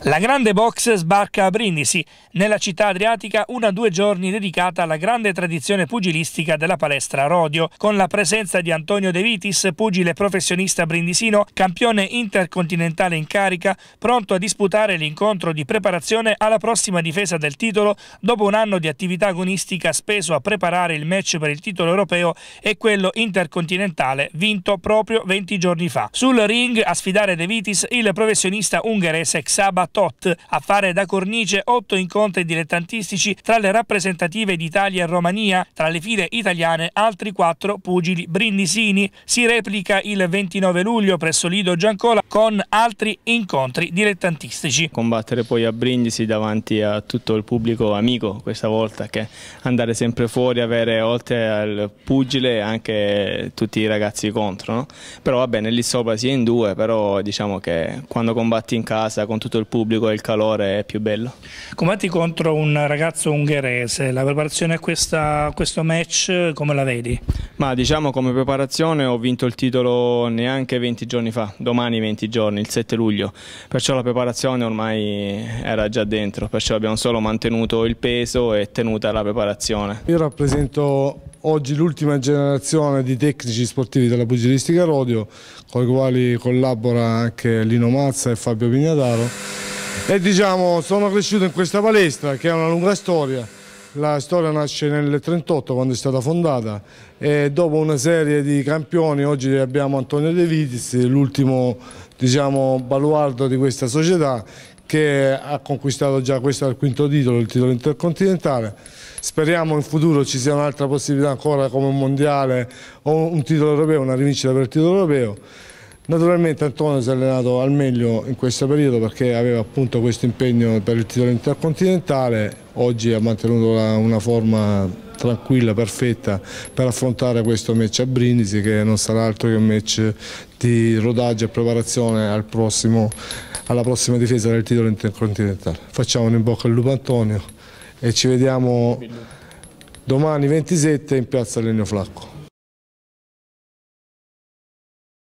La grande box sbarca a Brindisi, nella città adriatica una due giorni dedicata alla grande tradizione pugilistica della palestra Rodio, con la presenza di Antonio De Vitis, pugile professionista brindisino, campione intercontinentale in carica, pronto a disputare l'incontro di preparazione alla prossima difesa del titolo dopo un anno di attività agonistica speso a preparare il match per il titolo europeo e quello intercontinentale vinto proprio 20 giorni fa. Sul ring a sfidare De Vitis il professionista ungherese Xaba Tot a fare da cornice otto incontri dilettantistici tra le rappresentative d'Italia e Romania, tra le file italiane altri quattro pugili brindisini. Si replica il 29 luglio presso Lido Giancola con altri incontri dilettantistici. Combattere poi a Brindisi davanti a tutto il pubblico amico questa volta che andare sempre fuori, avere oltre al pugile anche tutti i ragazzi contro. No? Però va bene, lì sopra si è in due, però diciamo che quando combatti in casa con tutto il pubblico pubblico e il calore è più bello. Combatti contro un ragazzo ungherese, la preparazione a, questa, a questo match come la vedi? Ma diciamo come preparazione ho vinto il titolo neanche 20 giorni fa, domani 20 giorni, il 7 luglio, perciò la preparazione ormai era già dentro, perciò abbiamo solo mantenuto il peso e tenuta la preparazione. Io rappresento oggi l'ultima generazione di tecnici sportivi della pugilistica Rodio, con i quali collabora anche Lino Mazza e Fabio Pignataro e diciamo sono cresciuto in questa palestra che ha una lunga storia. La storia nasce nel 1938 quando è stata fondata e dopo una serie di campioni oggi abbiamo Antonio De Vitis, l'ultimo diciamo, baluardo di questa società che ha conquistato già questo al quinto titolo, il titolo intercontinentale. Speriamo in futuro ci sia un'altra possibilità ancora come un mondiale o un titolo europeo, una rivincita per il titolo europeo. Naturalmente Antonio si è allenato al meglio in questo periodo perché aveva appunto questo impegno per il titolo intercontinentale, oggi ha mantenuto una, forma tranquilla, perfetta per affrontare questo match a Brindisi che non sarà altro che un match di rodaggio e preparazione al prossimo, alla prossima difesa del titolo intercontinentale. Facciamo un in bocca al lupo Antonio e ci vediamo domani 27 in piazza Legno Flacco.